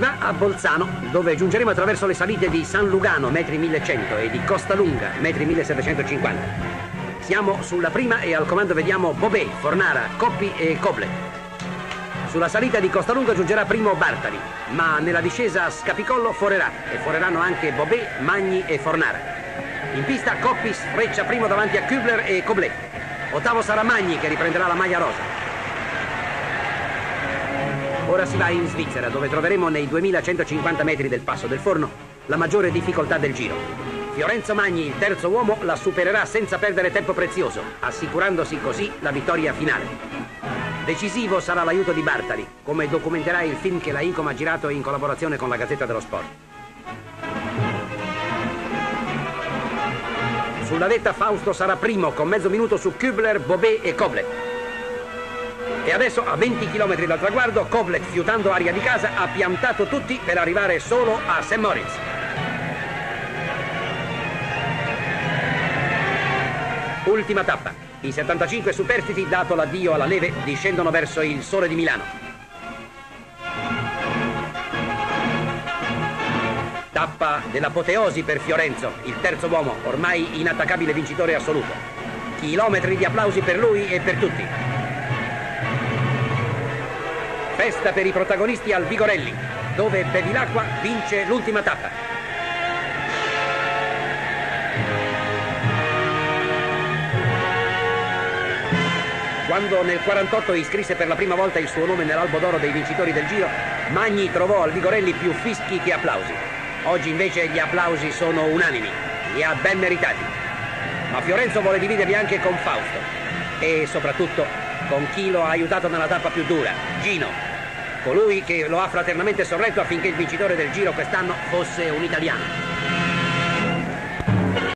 va a Bolzano, dove giungeremo attraverso le salite di San Lugano, metri 1100, e di Costa Lunga, metri 1750. Siamo sulla prima e al comando vediamo Bobé, Fornara, Coppi e Coblet. Sulla salita di Costa Lunga giungerà primo Bartali, ma nella discesa Scapicollo forerà e foreranno anche Bobé, Magni e Fornara. In pista Coppi sfreccia primo davanti a Kübler e Coblet. Ottavo sarà Magni che riprenderà la maglia rosa. Ora si va in Svizzera, dove troveremo nei 2150 metri del passo del forno la maggiore difficoltà del giro. Fiorenzo Magni, il terzo uomo, la supererà senza perdere tempo prezioso, assicurandosi così la vittoria finale. Decisivo sarà l'aiuto di Bartali, come documenterà il film che la Incom ha girato in collaborazione con la Gazzetta dello Sport. Sulla vetta Fausto sarà primo con mezzo minuto su Kübler, Bobé e Koblet. E adesso, a 20 km dal traguardo, Koblet, fiutando aria di casa, ha piantato tutti per arrivare solo a St. Moritz. Ultima tappa. I 75 superstiti, dato l'addio alla neve, discendono verso il sole di Milano. Tappa dell'apoteosi per Fiorenzo, il terzo uomo, ormai inattaccabile vincitore assoluto. Chilometri di applausi per lui e per tutti. Festa per i protagonisti al Vigorelli, dove Bevilacqua vince l'ultima tappa. Quando nel 48 iscrisse per la prima volta il suo nome nell'albo d'oro dei vincitori del Giro, Magni trovò al Vigorelli più fischi che applausi. Oggi invece gli applausi sono unanimi, li ha ben meritati. Ma Fiorenzo vuole dividerli anche con Fausto e soprattutto con chi lo ha aiutato nella tappa più dura, Gino, colui che lo ha fraternamente sorretto affinché il vincitore del giro quest'anno fosse un italiano.